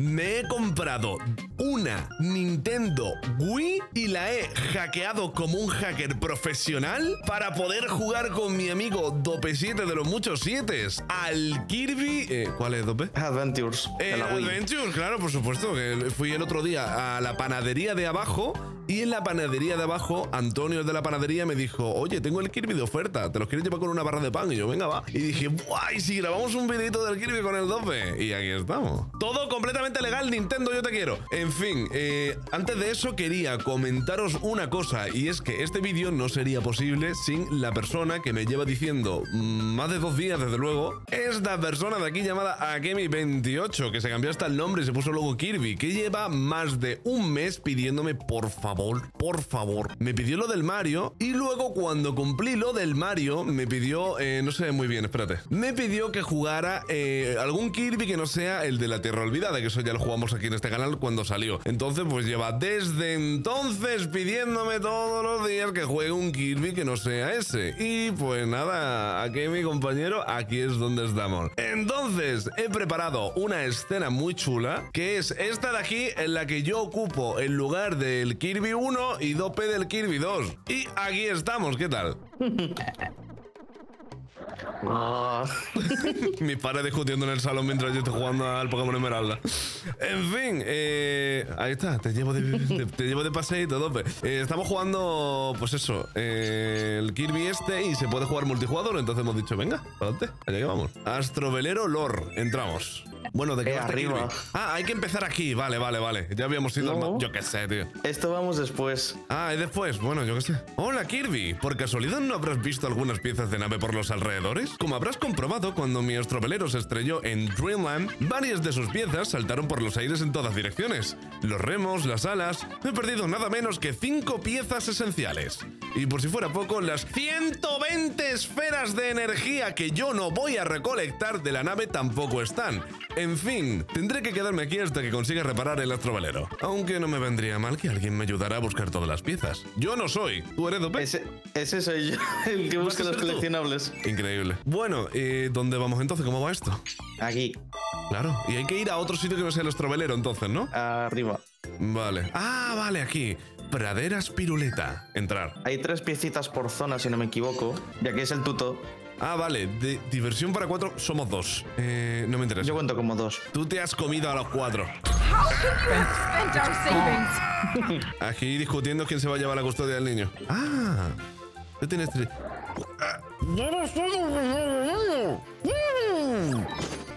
Me he comprado una Nintendo Wii y la he hackeado como un hacker profesional para poder jugar con mi amigo Dope7 de los muchos 7 al Kirby. eh, ¿Cuál es Dope? Adventures. Eh, de la Wii. Adventure, claro, por supuesto. Que fui el otro día a la panadería de abajo y en la panadería de abajo, Antonio, el de la panadería, me dijo: Oye, tengo el Kirby de oferta, ¿te los quieres llevar con una barra de pan? Y yo, venga, va. Y dije: ¡Guay! Si grabamos un videito del Kirby con el 12. Y aquí estamos. Todo completamente legal, Nintendo, yo te quiero. En fin, eh, antes de eso, quería comentaros una cosa: y es que este vídeo no sería posible sin la persona que me lleva diciendo mm, más de dos días, desde luego, esta persona de aquí llamada Akemi28, que se cambió hasta el nombre y se puso luego Kirby, que lleva más de un mes pidiéndome por favor, por favor. Me pidió lo del Mario y luego cuando cumplí lo del Mario me pidió, eh, no sé muy bien, espérate, me pidió que jugara eh, algún Kirby que no sea el de la Tierra Olvidada, que ya lo jugamos aquí en este canal cuando salió. Entonces pues lleva desde entonces pidiéndome todos los días que juegue un Kirby que no sea ese. Y pues nada, aquí mi compañero, aquí es donde estamos. Entonces, he preparado una escena muy chula, que es esta de aquí, en la que yo ocupo el lugar del Kirby 1 y Dope del Kirby 2. Y aquí estamos, ¿qué tal? Ah, Mi padre discutiendo en el salón mientras yo estoy jugando al Pokémon Esmeralda. En fin, eh, ahí está, te llevo de, de- te llevo de paseíto, Dope. Eh, estamos jugando, pues eso, eh, el Kirby este y se puede jugar multijugador, entonces hemos dicho, venga, adelante, allá que vamos. Astrovelero Lore, entramos. Bueno, ¿de qué Eh, va este arriba. Kirby? Ah, hay que empezar aquí, vale, vale, vale. Ya habíamos ido, No. yo qué sé, tío. esto vamos después. Ah, y después, bueno, yo qué sé. Hola Kirby, ¿por casualidad no habrás visto algunas piezas de nave por los alrededores? Como habrás comprobado, cuando mi astrovelero se estrelló en Dreamland, varias de sus piezas saltaron por los aires en todas direcciones. Los remos, las alas... He perdido nada menos que 5 piezas esenciales. Y por si fuera poco, las 120 esferas de energía que yo no voy a recolectar de la nave tampoco están. En fin, tendré que quedarme aquí hasta que consiga reparar el astrovelero. Aunque no me vendría mal que alguien me ayudara a buscar todas las piezas. Yo no soy. ¿Tú eres Dope? Ese, ese soy yo, el que busca ¿Vas a los coleccionables. Increíble. Bueno, ¿y dónde vamos entonces? ¿Cómo va esto? Aquí, Claro, y hay que ir a otro sitio que no sea el astrovelero entonces, ¿no? arriba. Vale. Ah, vale, aquí. Praderas Piruleta. Entrar. Hay tres piecitas por zona, si no me equivoco. Y aquí es el tuto. Ah, vale. De diversión para cuatro somos dos. Eh, no me interesa. Yo cuento como dos. Tú te has comido a los cuatro. Aquí discutiendo quién se va a llevar la custodia del niño. Ah, tú tienes tres.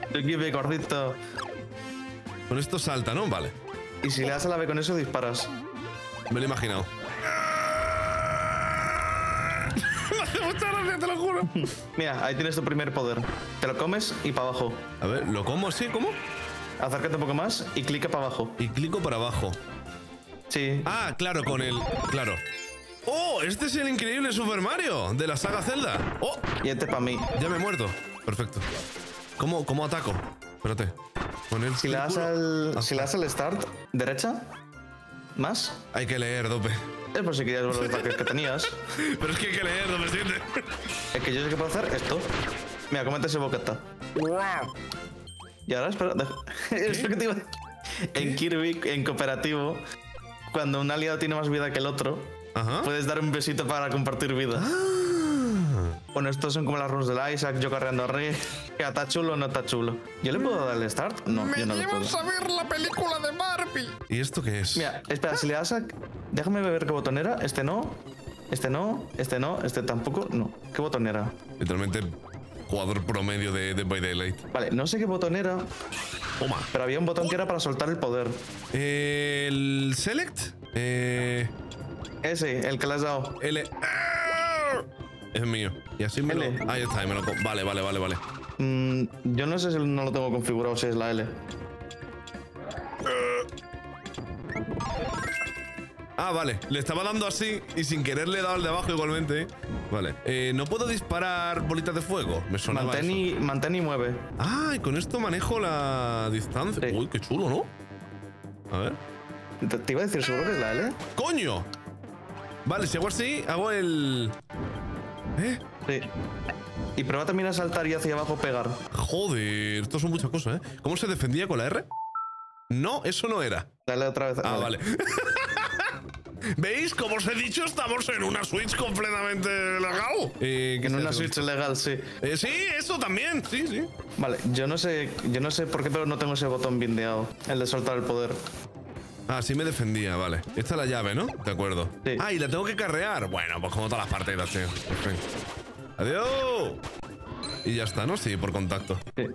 Aquí ve gordito. Con esto salta, ¿no? Vale. Y si le das a la B con eso, disparas. Me lo he imaginado. Me hace mucha gracia, te lo juro. Mira, ahí tienes tu primer poder. Te lo comes y para abajo. A ver, ¿lo como así? ¿Cómo? Acércate un poco más y clica para abajo. Y clico para abajo. Sí. Ah, claro, con el. Claro. ¡Oh! Este es el increíble Super Mario de la saga Zelda. ¡Oh! Y este para mí. Ya me he muerto. Perfecto. ¿Cómo, cómo ataco? Espérate. Con el Si le das al, si le das al start, derecha, más. Hay que leer, dope. Es por si querías ver los ataques que tenías. Pero es que hay que leer, dope, siente. Es que yo sé que puedo hacer esto. Mira, comete ese boqueta. Y ahora, espera, deja- es lo que te iba a- En Kirby, en cooperativo, cuando un aliado tiene más vida que el otro, Ajá. puedes dar un besito para compartir vida. Ah. Bueno, estos son como las runs del Isaac, yo cargando a Rey. Que ¿Está chulo o no está chulo? ¿Yo le puedo dar el start? No, yo no le puedo. a ver la película de Barbie. ¿Y esto qué es? Mira, espera, si le das a... Déjame ver qué botonera. Este no, este no, este no, este tampoco, no. ¿Qué botonera? Literalmente jugador promedio de Dead by Daylight. Vale, no sé qué botonera, Toma. pero había un botón que era para soltar el poder. El Select. Eh. Ese, el que le has dado. L. Es mío. Y así me L. lo. Ahí está, y me lo. Vale, vale, vale, vale. Mm, yo no sé si no lo tengo configurado, si es la L. Ah, vale. Le estaba dando así y sin querer le he dado al de abajo igualmente. Vale. Eh, no puedo disparar bolitas de fuego. Me sonaba Mantén eso. y, mantén y mueve. Ah, y con esto manejo la distancia. Sí. Uy, qué chulo, ¿no? A ver. Te, te iba a decir, seguro que es la L. ¡Coño! Vale, si hago así, hago el. ¿Eh? Sí. Y prueba también a saltar y hacia abajo pegar. Joder, esto son muchas cosas, ¿eh? ¿Cómo se defendía con la R? No, eso no era. Dale otra vez. Ah, vale. ¿Veis? Como os he dicho, estamos en una Switch completamente legal. Eh, ¿qué En una? Switch legal, sí. Eh, sí, eso también. Sí, sí. Vale, yo no sé, yo no sé por qué, pero no tengo ese botón bindeado, el de soltar el poder. Ah, sí me defendía, vale. Esta es la llave, ¿no? De acuerdo. Sí. Ah, y la tengo que carrear. Bueno, pues como todas las partidas, tío. Perfecto. ¡Adiós! Y ya está, ¿no? Sí, por contacto. Sí.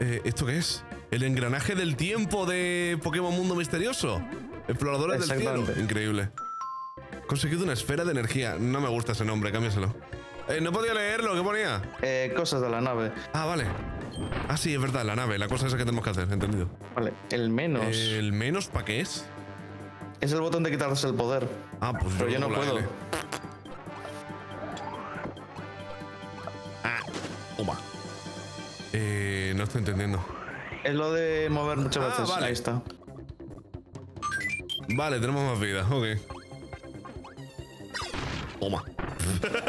Eh, ¿Esto qué es? El engranaje del tiempo de Pokémon Mundo Misterioso. Exploradores del cielo. Increíble. Conseguido una esfera de energía. No me gusta ese nombre, cámbiaselo. Eh, no podía leerlo, ¿qué ponía? Eh, cosas de la nave. Ah, vale. Ah, sí, es verdad, la nave, la cosa esa que tenemos que hacer, entendido. Vale, el menos ¿El menos para qué es? es el botón de quitarse el poder. Ah, pues Pero yo no puedo. L. Ah, toma. Eh, no estoy entendiendo. Es lo de mover muchas Ah, veces. vale. Ahí está. Vale, tenemos más vida, ok. Toma.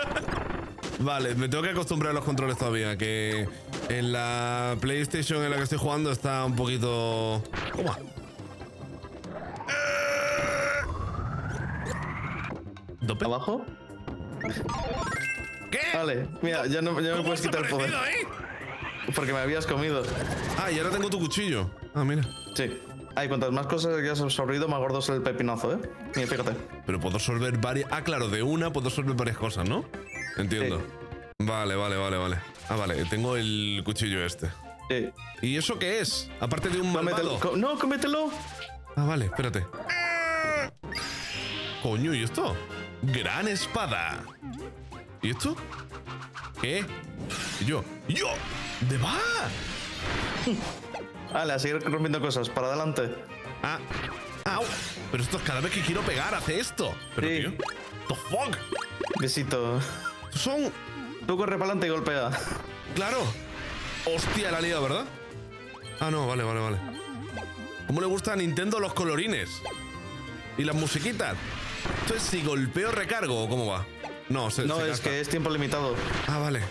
vale, me tengo que acostumbrar a los controles todavía, que en la PlayStation en la que estoy jugando está un poquito... Toma. ¿Dope? ¿Abajo? ¿Qué? Vale, mira, ya no, ya no me ¿Cómo puedes quitar el poder. ahí? Porque me habías comido. Ah, y ahora tengo tu cuchillo. Ah, mira. Sí. Hay cuantas más cosas que has absorbido, más gordo es el pepinazo, ¿eh? Mira, fíjate. Pero puedo solver varias. Ah, claro, de una puedo solver varias cosas, ¿no? Entiendo. Vale, vale, vale, vale. Ah, vale, tengo el cuchillo este. Sí. ¿Y eso qué es? Aparte de un malvado. No, cómetelo. Ah, vale, espérate. Coño, ¿y esto? Gran espada. ¿Y esto? ¿Qué? ¿Y yo? ¿Yo? ¿De va? Vale, a seguir rompiendo cosas. Para adelante. Ah. ¡Au! Pero esto es cada vez que quiero pegar, hace esto. Pero, Sí. tío. ¿The fuck? Besito. Son Tú corre para adelante y golpea. Claro. Hostia, la liga, ¿verdad? Ah, no, vale, vale, vale. ¿Cómo le gusta a Nintendo los colorines? ¿Y las musiquitas? Entonces, si golpeo, recargo, ¿o cómo va? No, se, No, se es gasta. que es tiempo limitado. Ah, vale.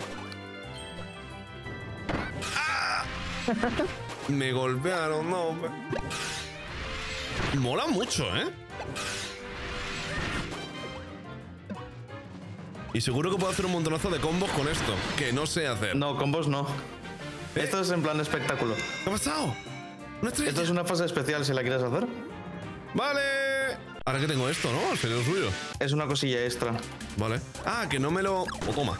¡Ah! Me golpearon, no. Mola mucho, ¿eh? Y seguro que puedo hacer un montonazo de combos con esto, que no sé hacer. No, con vos no. Esto es en plan espectáculo. ¿Qué ha pasado? Esto es una fase especial si la quieres hacer. Vale. Ahora que tengo esto, ¿no? Sería lo suyo. Es una cosilla extra. Vale. Ah, que no me lo... O toma.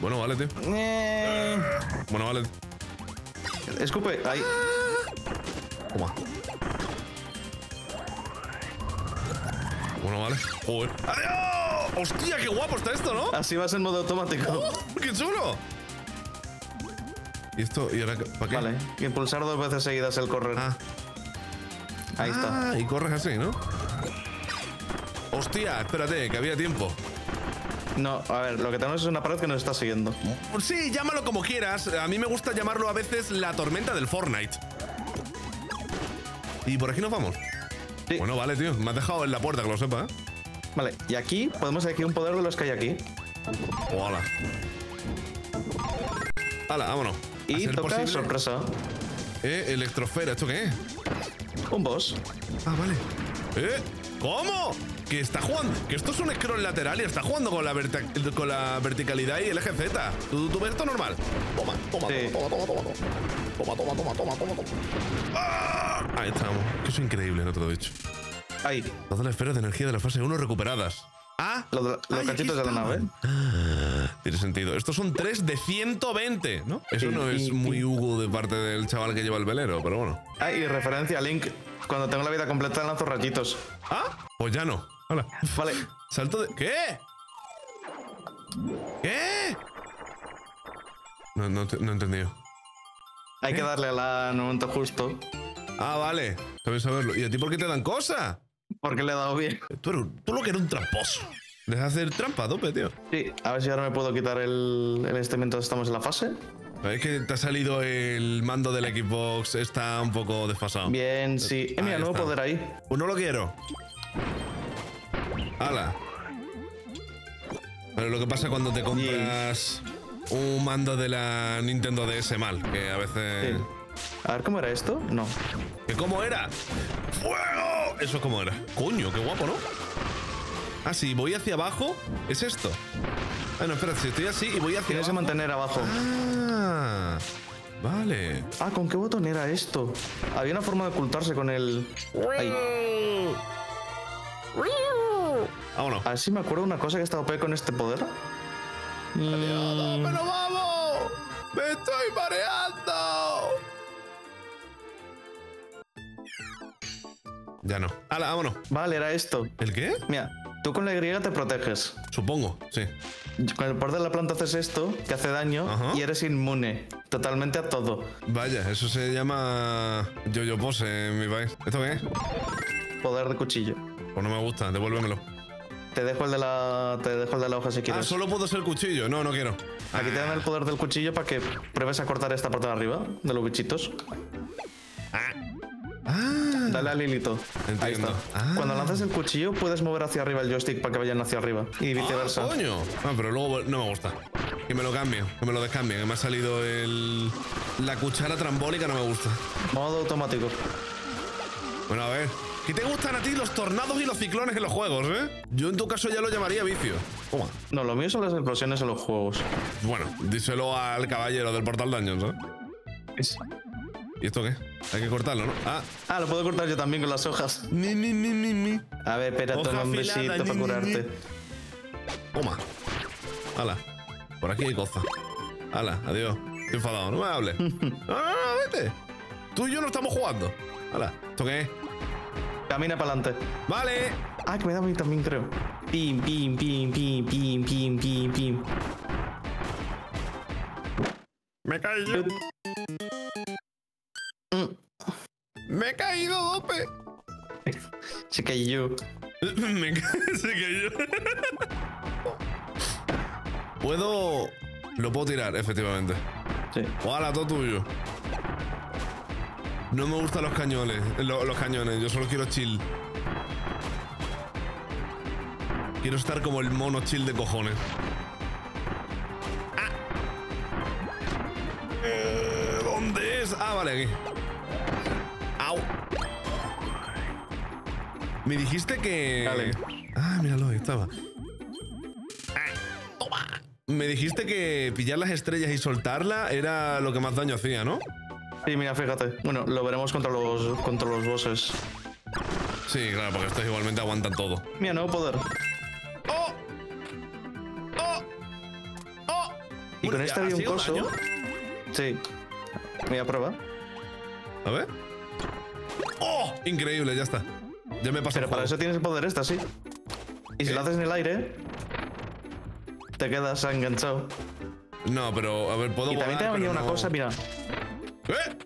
Bueno, vale, tío. Bueno, vale. Escupe, ahí. Toma. Vale. Joder. ¡Adiós! ¡Hostia, qué guapo está esto, ¿no? Así vas en modo automático. ¡Qué chulo! ¿Y esto? ¿Y ahora para qué? Vale. Impulsar dos veces seguidas el correr. Ah. Ahí está. Ah, y corres así, ¿no? Hostia, espérate, que había tiempo. No, a ver, lo que tenemos es una pared que nos está siguiendo. Sí, llámalo como quieras. A mí me gusta llamarlo a veces la tormenta del Fortnite. Y por aquí nos vamos. Sí. Bueno, vale, tío. Me has dejado en la puerta, que lo sepa, ¿eh? Vale, y aquí podemos elegir un poder de los que hay aquí. Hola. Hala, vámonos. A Y toca posible- sorpresa. Eh, electrosfera, ¿esto qué es? Un boss. Ah, vale. ¿Eh? ¿Cómo? Que está jugando. Que esto es un scroll lateral y está jugando con la, verta- con la verticalidad y el eje Z. ¿Tú, tú ves esto normal? Toma, toma, Sí. toma, toma, toma, toma. Toma, toma, toma, toma, toma, toma. ¡Ah! Ahí estamos. Que es increíble, no te lo he dicho. Ahí. Todas las esferas de energía de la fase 1 recuperadas. Ah, de- los Ay, cachitos de la nave. Ah, Tiene sentido. Estos son 3 de 120, ¿no? Eso Sí, no es muy Hugo de parte del chaval que lleva el velero, pero bueno. Ah, y referencia a Link. Cuando tengo la vida completa lanzo rayitos. Ah, pues ya no. Hola. Vale. Salto de. ¿Qué? ¿Qué? No, no, no he entendido. Hay que darle a la en el momento justo. Ah, vale. Sabes saberlo. ¿Y a ti por qué te dan cosas? Porque le he dado bien. Tú, eres- tú lo que eres un tramposo. Deja de hacer trampa, dope, tío. Sí, a ver si ahora me puedo quitar el, el este mientras estamos en la fase. Es que te ha salido el mando del Xbox, está un poco desfasado. Bien, sí. Eh, mira, Ahí nuevo está. poder ahí. Pues no lo quiero. ¡Hala! Pero lo que pasa cuando te compras un mando de la Nintendo DS mal, que a veces... A ver, ¿cómo era esto? No. ¿Que cómo era? ¡Fuego! Eso es como era. Coño, qué guapo, ¿no? Ah, sí, voy hacia abajo. ¿Es esto? Ah, no, espera, si estoy así y voy hacia Tienes que mantener abajo. Ah, vale. Ah, ¿con qué botón era esto? Había una forma de ocultarse con el... Ahí. Vámonos. A ver si me acuerdo una cosa que estaba OP con este poder. Mm, ¡Pero vamos! ¡Me estoy mareando! Ya no. ¡Hala, vámonos! Vale, era esto. ¿El qué? Mira, tú con la Y te proteges. Supongo, sí. Con el poder de la planta haces esto, que hace daño, Ajá. y eres inmune totalmente a todo. Vaya, eso se llama yo-yo pose en mi país. ¿Esto qué es? Poder de cuchillo. Pues no me gusta, devuélvemelo. Te dejo el de la, te dejo el de la hoja si Ah, quieres. solo puedo ser cuchillo. No, no quiero. Aquí te dan el poder del cuchillo para que pruebes a cortar esta parte de arriba, de los bichitos. Ah, Dale al hilito. Ahí Entiendo. está. Ah. Cuando lanzas el cuchillo, puedes mover hacia arriba el joystick para que vayan hacia arriba. Y viceversa. Ah, coño. Ah, pero luego no me gusta. Que me lo cambien, que me lo descambien. Que me ha salido el. La cuchara trambólica, no me gusta. Modo automático. Bueno, a ver. ¿Qué te gustan a ti los tornados y los ciclones en los juegos, eh? Yo en tu caso ya lo llamaría vicio. Toma. No, lo mío son las explosiones en los juegos. Bueno, díselo al caballero del Portal Dungeons, ¿eh? ¿Y esto qué? Hay que cortarlo, ¿no? Ah. Ah, lo puedo cortar yo también con las hojas. Mi, mi, mi, mi, mi. A ver, espera, Hoja toma un besito para curarte. Toma. Hala. Por aquí hay cosa. Hala, adiós. Estoy enfadado, no me hables. No, no, no, vete. Tú y yo no estamos jugando. Hala. ¿Esto qué es? Camina para adelante. Vale. Ah, que me da a mí también, creo. Pim, pim, pim, pim, pim, pim, pim, pim. Me caí yo. Mm, Me he caído, dope. Se cayó. Me ca- se cayó. Puedo. Lo puedo tirar, efectivamente. Sí. Hola, todo tuyo. No me gustan los cañones. lo- los cañones, yo solo quiero chill. Quiero estar como el mono chill de cojones. Ah. Eh, ¿Dónde es? Ah, vale, aquí. Au. Me dijiste que. Dale. Ah, míralo, ahí estaba. Ah, toma. Me dijiste que pillar las estrellas y soltarla era lo que más daño hacía, ¿no? Sí, mira, fíjate. Bueno, lo veremos contra los, contra los bosses. Sí, claro, porque estos igualmente aguantan todo. Mira, nuevo poder. ¡Oh! ¡Oh! ¡Oh! Y con ¿ha este había un coso. daño? Sí. Mira, prueba. A ver. ¡Oh! Increíble, ya está. Ya me pasó Pero el para eso tienes el poder este, sí. Y si lo haces en el aire, te quedas enganchado. No, pero a ver, puedo Y también te volar, había una no- cosa, mira. ¿Eh?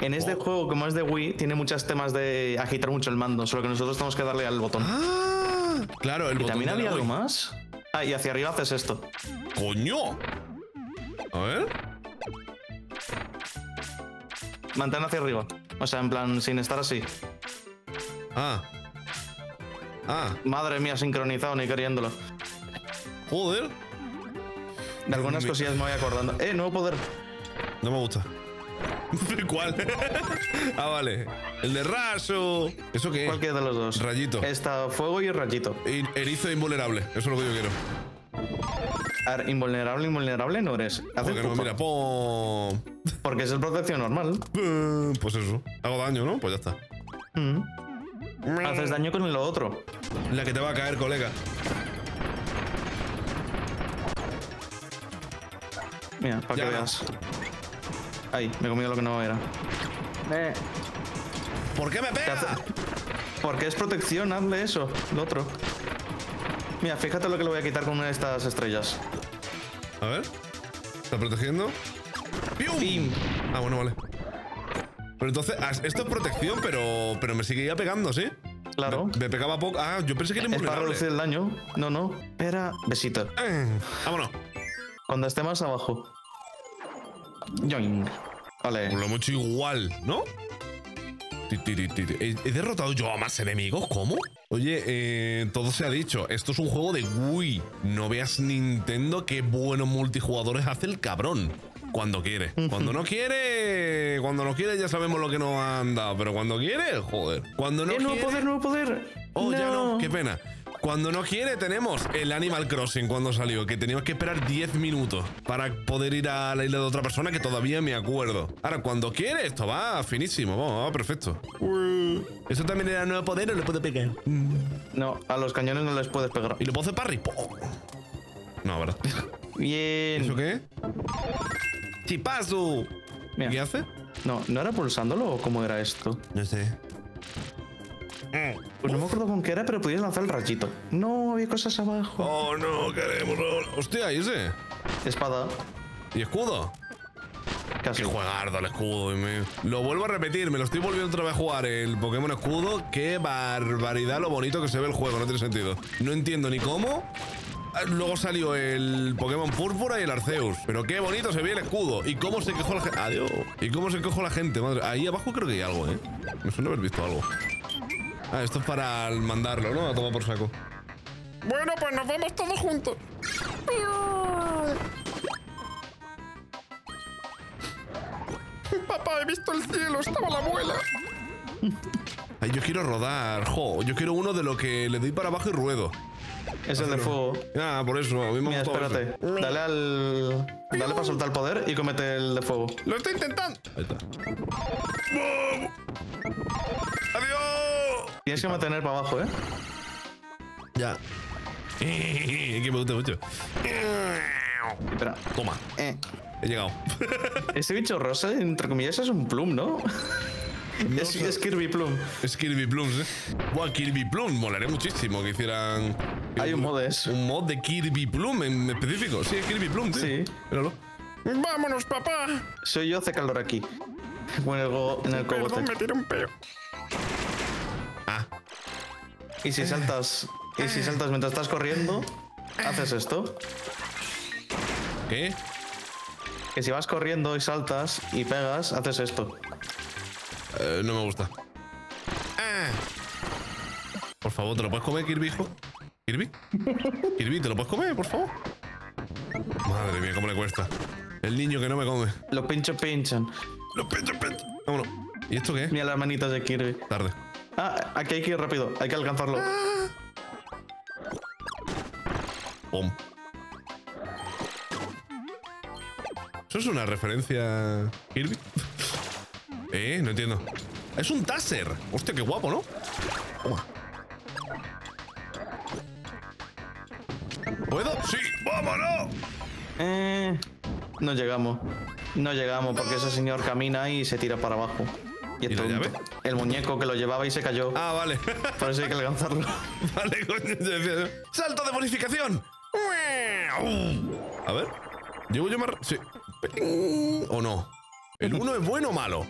En este Oh. juego, como es de Wii, tiene muchos temas de agitar mucho el mando, solo que nosotros tenemos que darle al botón. Ah, claro, el y botón también de había algo más. Ah, y hacia arriba haces esto. ¡Coño! A ver. Mantén hacia arriba. O sea, en plan, sin estar así. Ah. Ah, Madre mía, sincronizado ni queriéndolo. joder. De algunas cosillas me voy acordando. Eh, nuevo poder. No me gusta. ¿Cuál? ah, vale. El de raso. ¿Eso qué es? Cualquiera de los dos. Rayito. Está fuego y rayito. Erizo invulnerable. Eso es lo que yo quiero. A ver, invulnerable, invulnerable no eres. Haces Porque no, mira, pon. Porque es el protección normal. Pues eso. Hago daño, ¿no? Pues ya está. Mm. Haces daño con lo otro. La que te va a caer, colega. Mira, para que veas. Ay, me he comido lo que no era. Eh, ¿Por qué me pega? Porque es protección, hazle eso, lo otro. Mira, fíjate lo que le voy a quitar con una de estas estrellas. A ver. ¿Está protegiendo? ¡Pium! Pim. Ah, bueno, vale. Pero entonces, ah, esto es protección, pero, pero me seguía pegando, ¿sí? Claro. Me, me pegaba poco. Ah, yo pensé que era Es para reducir el daño. No, no. Espera, besito. Eh, Vámonos. Cuando esté más abajo. Yoing. Vale. Lo hemos hecho igual, ¿no? ¿He, derrotado yo a más enemigos? ¿Cómo? Oye, eh, todo se ha dicho. Esto es un juego de Wii. No veas Nintendo qué buenos multijugadores hace el cabrón. cuando quiere. Cuando no quiere, cuando no quiere ya sabemos lo que nos han dado, pero cuando quiere, joder. Cuando no ¡Eh, nuevo quiere, poder, nuevo poder! oh, ya no, qué pena. Cuando no quiere tenemos el Animal Crossing cuando salió, que teníamos que esperar 10 minutos para poder ir a la isla de otra persona que todavía me acuerdo. Ahora, cuando quiere, esto va finísimo, vamos, va perfecto. Eso también era nuevo poder o le puede pegar. No, a los cañones no les puedes pegar. ¿Y lo puedo hacer parry? No, ¿verdad? Bien. ¿Eso qué? ¡Chipazo! Mira. ¿Qué hace? No, ¿no era pulsándolo o cómo era esto? No sé. Pues no me acuerdo con qué era, pero podías lanzar el rayito. No, había cosas abajo. Oh, no, queremos. Hostia, ¿y ese? Espada. ¿Y escudo? Casi. Qué juegardo el escudo. me- Lo vuelvo a repetir, me lo estoy volviendo otra vez a jugar el Pokémon Escudo. Qué barbaridad lo bonito que se ve el juego, no tiene sentido. No entiendo ni cómo. Ah, Luego salió el Pokémon Púrpura y el Arceus. Pero qué bonito se ve el escudo. Y cómo se quejó la gente. Adiós. Y cómo se quejó la gente, madre. Ahí abajo creo que hay algo, ¿eh? Me suena haber visto algo. Ah, esto es para mandarlo, ¿no? A tomar por saco. Bueno, pues nos vamos todos juntos. Papá, he visto el cielo, estaba la abuela. Ay, yo quiero rodar. Jo, yo quiero uno de lo que le doy para abajo y ruedo. Es el de fuego. Ah, por eso. A mí me Mira, eso. espérate. Dale al. Dale para soltar el poder y comete el de fuego. Lo estoy intentando. Ahí está. ¡Adiós! Tienes que mantener para abajo, ¿eh? Ya. que me gusta mucho. Espera. Toma, Eh. he llegado. Ese bicho rosa, entre comillas, es un plum, ¿no? es, Kirby Plum. es Kirby Plums, ¿eh? Buah, Kirby Plum. Molaría muchísimo que hicieran. Hay un mod de eso. Un mod de Kirby Plum en específico. Sí, es Kirby Plum, tío. Sí. Míralo. Vámonos, papá. Soy yo, hace calor aquí. O en el, en el Perdón, me tiré un peo. Y si saltas. Y si saltas mientras estás corriendo, haces esto. ¿qué? Que si vas corriendo y saltas y pegas, haces esto. Eh, no me gusta. Por favor, ¿te lo puedes comer, Kirby, hijo? ¿Kirby? ¿Kirby, te lo puedes comer, por favor? Madre mía, cómo le cuesta. El niño que no me come. Los pinchos pinchan. Los pincho, pincho. Vámonos. ¿Y esto qué? Mira las manitas de Kirby. Tarde. Ah, aquí hay que ir rápido. Hay que alcanzarlo. Pum. ¿Eso es una referencia Kirby? eh, no entiendo. Es un taser. Hostia, qué guapo, ¿no? Toma. ¿Puedo? Sí, vámonos. Eh, no llegamos. No llegamos porque ese señor camina y se tira para abajo. Y es ¿Y la llave? El muñeco que lo llevaba y se cayó. Ah, vale. Por eso hay que alcanzarlo. vale, coño. ¡Salto de bonificación! A ver. ¿Llevo yo más? Sí. ¿O no? ¿El uno es bueno o malo?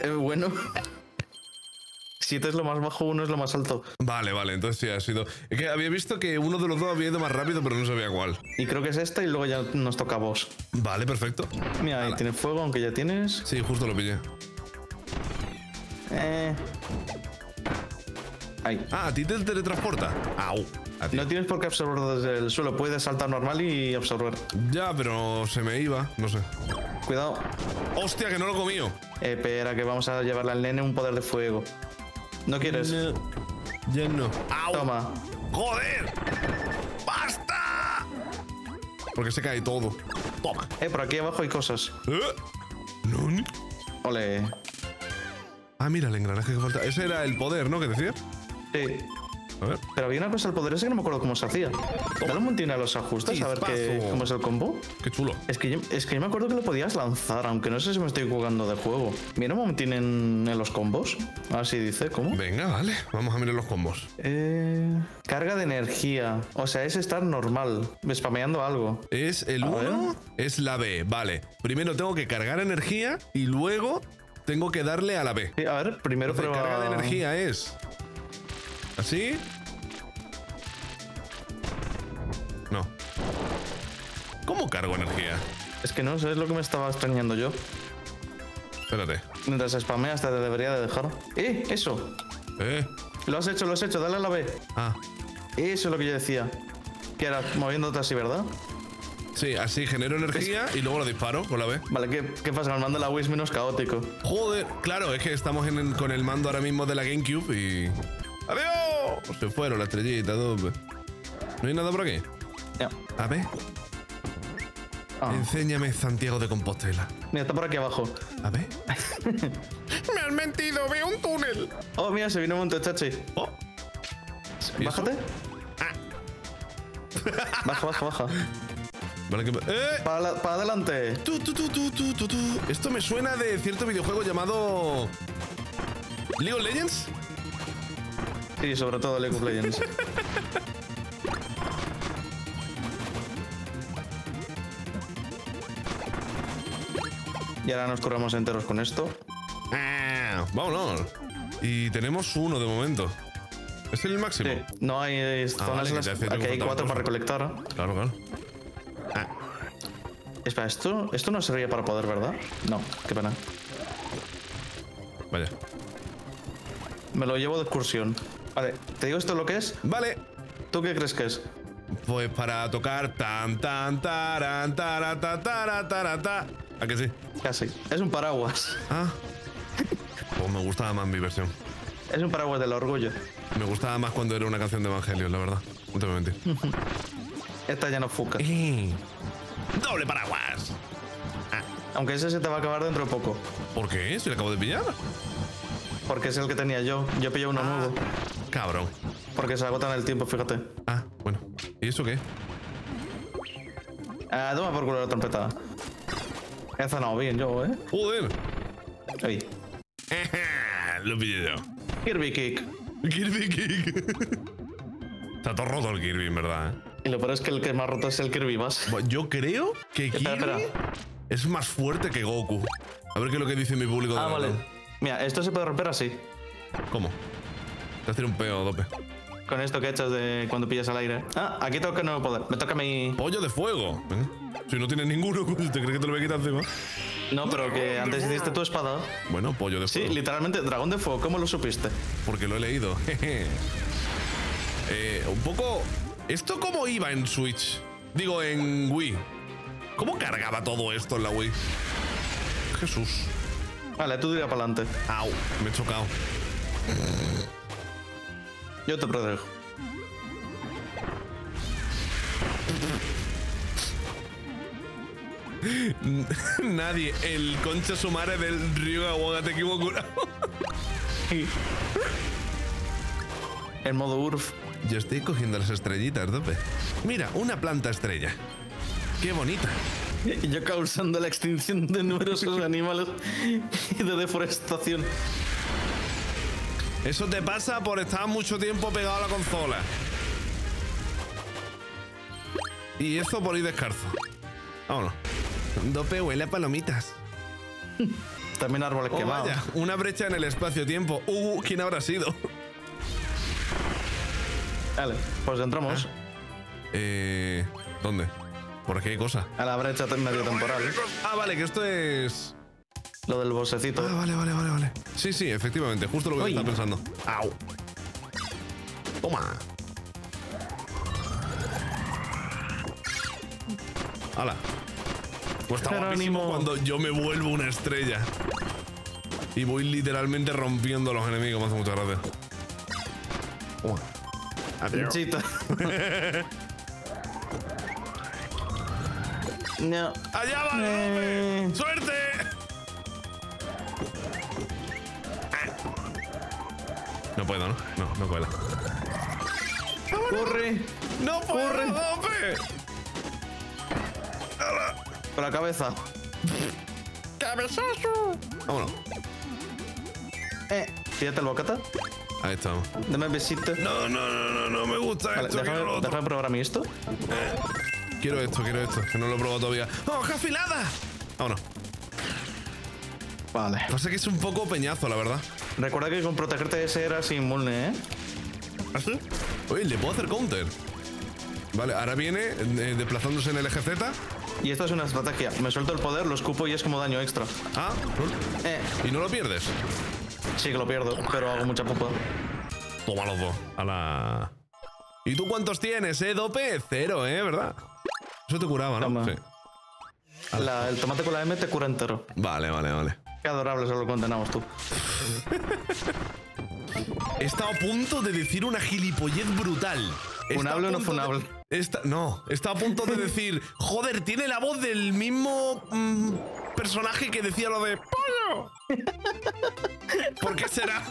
Eh, bueno. Siete es lo más bajo, uno es lo más alto. Vale, vale, entonces sí ha sido. Es que había visto que uno de los dos había ido más rápido, pero no sabía cuál. Y creo que es este y luego ya nos toca a vos. Vale, perfecto. Mira, ahí Ala. tiene fuego, aunque ya tienes. Sí, justo lo pillé. Eh. Ahí. Ah, ¿a ti te teletransporta? Au. No tienes por qué absorber desde el suelo, puedes saltar normal y absorber. Ya, pero se me iba, no sé. Cuidado. ¡Hostia, que no lo he comido! Eh, espera, que vamos a llevarle al nene un poder de fuego. ¿No quieres? Ya no. ¡Au! Toma. ¡Joder! ¡Basta! Porque se cae todo. Toma. Eh, por aquí abajo hay cosas. ¿Eh? Ole. Ah, mira, el engranaje que falta. Ese era el poder, ¿no? Que decía. Sí. A ver. Pero había una cosa al poder ese que no me acuerdo cómo se hacía. Dale un montín a los ajustes a ver qué, cómo es el combo. Qué chulo. Es que, yo, es que yo me acuerdo que lo podías lanzar, aunque no sé si me estoy jugando de juego. Mira un momentín en, en los combos. Así dice, ¿cómo? Venga, vale. Vamos a mirar los combos. Eh, carga de energía. O sea, es estar normal, spameando algo. Es el A 1, es la B. Vale. Primero tengo que cargar energía y luego tengo que darle a la B. Sí, a ver, primero prueba... carga de energía es. ¿Así? No. ¿Cómo cargo energía? Es que no sé, es lo que me estaba extrañando yo. Espérate. Mientras spameas te debería de dejar. ¡Eh! Eso. Eh. Lo has hecho, lo has hecho. Dale a la B. Ah. Eso es lo que yo decía. Que era moviéndote así, ¿verdad? Sí, así genero energía y luego lo disparo con la B. Vale, ¿qué, qué pasa? El mando de la Wii es menos caótico. Joder, claro, es que estamos en el- con el mando ahora mismo de la GameCube y. ¡Adiós! Se fueron la estrellita, todo. ¿No hay nada por aquí? Ya. A ver. Ah. Enséñame Santiago de Compostela. Mira, está por aquí abajo. A ver. Me han mentido, veo un túnel. Oh, mira, se viene un monte, chachi. Oh. Bájate. Baja, baja, baja. Vale, que. ¡Eh! Para, la- para adelante. Tu, tu, tu. Esto me suena de cierto videojuego llamado. League of Legends. Sí, sobre todo League of Legends. Y ahora nos curramos enteros con esto. Ah, vámonos. Y tenemos uno de momento. ¿Es el máximo? Sí, no hay Ah, zonas vale, en que hay cuatro para recolectar. Claro, claro. Espera, esto, esto no sería para poder, ¿verdad? No, qué pena. Vaya. Me lo llevo de excursión. Vale, ¿te digo esto lo que es? Vale. ¿Tú qué crees que es? Pues para tocar tan tan taran tara ta tara tara ta. ¿A que sí? Casi. Es un paraguas. Ah. Pues me gustaba más mi versión. Es un paraguas del orgullo. Me gustaba más cuando era una canción de Evangelion, la verdad. No te voy a mentir. Esta ya no fuca. Eh. ¡Doble paraguas! Aunque ese se te va a acabar dentro de poco. ¿Por qué? Si lo acabo de pillar. Porque es el que tenía yo. Yo pillé uno nuevo. Cabrón. Porque se agotan el tiempo, fíjate. Ah, bueno. ¿Y eso qué? Ah, toma por culo la trompeta. He zanado bien yo, ¿eh? Joder. Ahí. lo pillé yo. Kirby Kick. Kirby Kick. Está todo roto el Kirby, en verdad. ¿eh? Y lo peor es que el que más roto es el Kirby más. Bueno, Yo creo que Kirby Espera, espera. es más fuerte que Goku. A ver qué es lo que dice mi público. de Ah, vale. Mira, esto se puede romper así. ¿Cómo? Te hacer un peo, dope. Con esto que echas de cuando pillas al aire. Ah, aquí tengo que no poder. Me toca mí. Pollo de fuego. Venga. Si no tienes ninguno, ¿te crees que te lo voy a quitar encima? No, pero que antes hiciste tu espada. Bueno, pollo de Sí, fuego. literalmente, dragón de fuego. ¿Cómo lo supiste? Porque lo he leído. Eh, un poco. ¿Esto cómo iba en Switch? Digo, en Wii. ¿Cómo cargaba todo esto en la Wii? Jesús. Vale, tú dirás para adelante. Au, me he chocado. Yo te protejo. Nadie, el concha sumare del río Aguaga te equivoco. En modo URF. Yo estoy cogiendo las estrellitas, dope. Mira, una planta estrella. Qué bonita. Y yo causando la extinción de numerosos animales y de deforestación. Eso te pasa por estar mucho tiempo pegado a la consola. Y eso por ir descalzo. Vámonos. Dope huele a palomitas. También árboles Oh, quemados. vaya, una brecha en el espacio-tiempo. Uh, ¿quién habrá sido? Vale, pues entramos Eh, ¿Dónde? Por hay cosa. a la brecha medio temporal. Ah, vale, que esto es. Lo del bosecito. Ah, vale, vale, vale, vale. Sí, sí, efectivamente, justo lo que estaba pensando. Au. Toma. Hala. Pues está guapísimo cuando yo me vuelvo una estrella. Y voy literalmente rompiendo a los enemigos. Me hace mucha gracia. Toma. Chito. no. ¡Allá va! Eh. ¡Suerte! No puedo, ¿no? No, no puedo. Corre. ¡No puedo, Corre. Dope! Con la cabeza. ¡Cabezazo! Vámonos. Eh. Fíjate el bocata. Ahí estamos. Dame besito. No, no, no, no, no me gusta Vale, esto. quiero, déjame, otro. déjame probar a mí esto. quiero esto, quiero esto, que no lo he probado todavía. ¡Oh, afilada! Vámonos. Vale. Pasa que es un poco peñazo, la verdad. Recuerda que con protegerte ese eras inmune, ¿eh? ¿Así? Oye, le puedo hacer counter. Vale, ahora viene eh, desplazándose en el eje Z. Y esto es una estrategia. Me suelto el poder, lo escupo y es como daño extra. Ah, Eh. y no lo pierdes. Sí que lo pierdo, pero hago mucha pupa. Toma los dos. A la. ¿Y tú cuántos tienes, eh, Dope? Cero, ¿eh? ¿Verdad? Eso te curaba, ¿no? Toma. Sí. La- el tomate con la M te cura entero. Vale, vale, vale. Qué adorable se lo condenamos tú. He estado a punto de decir una gilipollez brutal. ¿Funable o no punto de- no, está a punto de decir, joder, tiene la voz del mismo mm, personaje que decía lo de pollo. ¿Por qué será?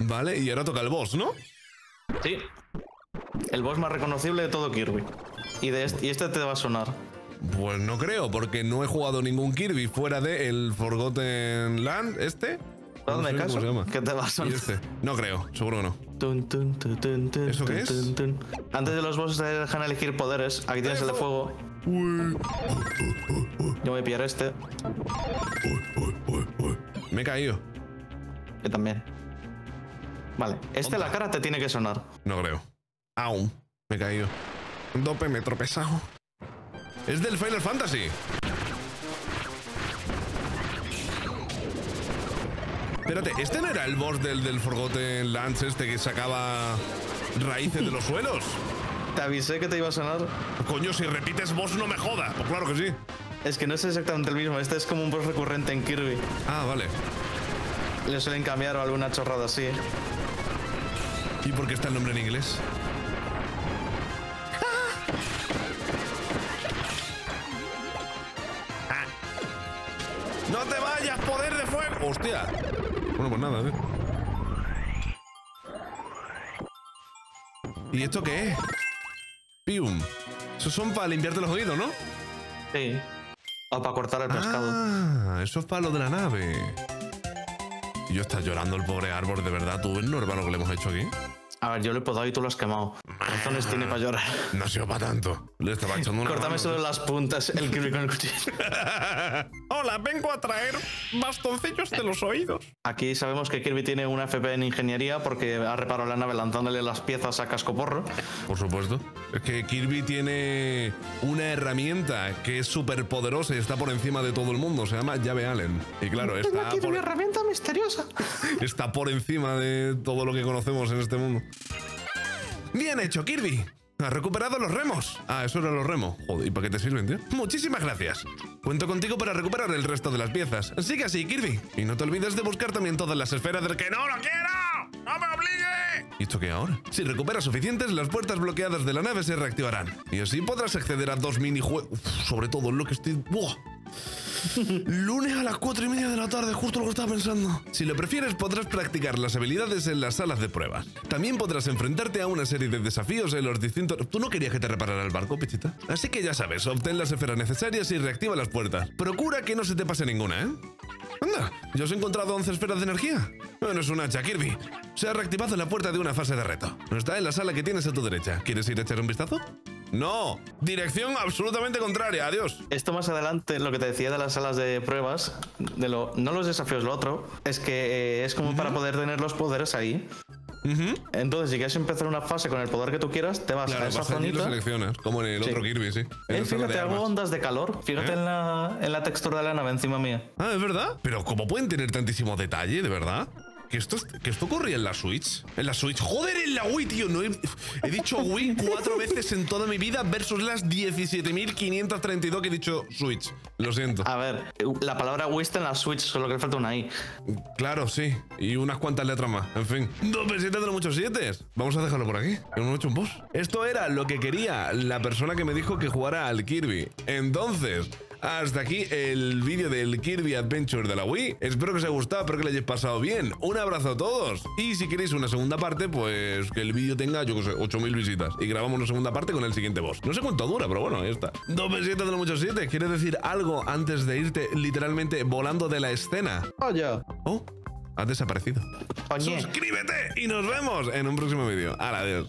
Vale, y ahora toca el boss, ¿no? Sí. El boss más reconocible de todo Kirby. Y, de este, y este te va a sonar. Pues no creo, porque no he jugado ningún Kirby fuera de el Forgotten Land, este. No sé caso, que te va a sonar. este. No creo, seguro que no. Tun, tun, ¿Eso qué es? Antes de los bosses te dejan elegir poderes. Aquí tienes el de fuego. Yo voy a pillar este. Me he caído. Yo también. Vale, este la cara te tiene que sonar. No creo. Aún. Me he caído. Dope, me he tropezado. Es del Final Fantasy. Espérate, ¿este no era el boss del, del Forgotten Lands este que sacaba raíces de los suelos? Te avisé que te iba a sonar. Coño, si repites boss no me joda. Pues claro que sí. Es que no es exactamente el mismo. Este es como un boss recurrente en Kirby. Ah, vale. Le suelen cambiar o alguna chorrada así. ¿Y por qué está el nombre en inglés? Ah. ¡No te vayas, poder de fuego! ¡Hostia! Pues nada, ¿eh? ¿Y esto qué es? Pium. Esos son para limpiarte los oídos, ¿no? Sí. O para cortar el pescado. Ah, eso es para lo de la nave. Y yo está llorando el pobre árbol, de verdad. ¿Tú ves normal lo que le hemos hecho aquí? A ver, yo le he podado y tú lo has quemado. Razones tiene para llorar. No ha sido para tanto. Le estaba echando una Córtame mano. solo las puntas, el Kirby con el cuchillo. Hola, vengo a traer bastoncillos de los oídos. Aquí sabemos que Kirby tiene una FP en ingeniería porque ha reparado la nave lanzándole las piezas a cascoporro. Por supuesto. Es que Kirby tiene una herramienta que es súper poderosa y está por encima de todo el mundo. Se llama llave Allen. Y claro, está por, herramienta misteriosa. está por encima de todo lo que conocemos en este mundo. Bien hecho, Kirby. Has recuperado los remos. Ah, eso eran los remos. Joder, ¿y para qué te sirven, tío? Muchísimas gracias. Cuento contigo para recuperar el resto de las piezas. Sigue así, Kirby. Y no te olvides de buscar también todas las esferas del que no lo quiero. ¡No me obligue! ¿Y esto qué ahora? Si recuperas suficientes, las puertas bloqueadas de la nave se reactivarán. Y así podrás acceder a dos minijuegos. Sobre todo lo que estoy. ¡Buah! Lunes a las 4 y media de la tarde, justo lo que estaba pensando. Si lo prefieres, podrás practicar las habilidades en las salas de pruebas. También podrás enfrentarte a una serie de desafíos en los distintos. ¿Tú no querías que te reparara el barco, pichita? Así que ya sabes, obtén las esferas necesarias y reactiva las puertas. Procura que no se te pase ninguna, ¿eh? Anda, ¿ya os he encontrado 11 esferas de energía? Bueno, es un hacha, Kirby. Se ha reactivado la puerta de una fase de reto. Está en la sala que tienes a tu derecha. ¿Quieres ir a echar un vistazo? No, dirección absolutamente contraria. Adiós. Esto más adelante, lo que te decía de las salas de pruebas, de lo, no los desafíos, lo otro, es que eh, es como para poder tener los poderes ahí. Entonces, si quieres empezar una fase con el poder que tú quieras, te vas Claro, a esa vas y lo zonita. seleccionas, como en el Sí. otro Kirby, sí. Eh, fíjate, hago ondas de calor. Fíjate ¿Eh? en, la, en la textura de la nave encima mía. Ah, es verdad. Pero ¿cómo pueden tener tantísimo detalle, de verdad? Que esto, es- que esto corría en la Switch. En la Switch. Joder, en la Wii, tío. No he, he dicho Wii cuatro veces en toda mi vida versus las 17.532 que he dicho Switch. Lo siento. A ver, la palabra Wii está en la Switch, solo que le falta una I. Claro, sí. Y unas cuantas letras más. En fin. Dos besitos de los muchos siete. Vamos a dejarlo por aquí. Hemos hecho un boss. Esto era lo que quería la persona que me dijo que jugara al Kirby. Entonces, hasta aquí el vídeo del Kirby Adventure de la Wii. Espero que os haya gustado, espero que lo hayáis pasado bien. Un abrazo a todos. Y si queréis una segunda parte, pues que el vídeo tenga, yo qué sé, 8000 visitas. Y grabamos una segunda parte con el siguiente boss. No sé cuánto dura, pero bueno, ahí está. Dos besitos de los muchos siete. ¿Quieres decir algo antes de irte literalmente volando de la escena? Oye, Oh, has desaparecido. oye. Suscríbete y nos vemos en un próximo vídeo. Adiós.